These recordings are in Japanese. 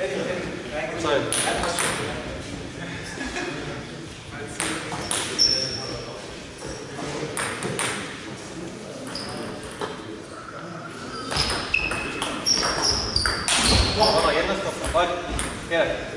Sorry. Dobra, jedna stopno. Chodź. Bieraj.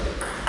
Lord.